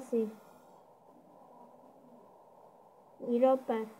así. Mi ropa.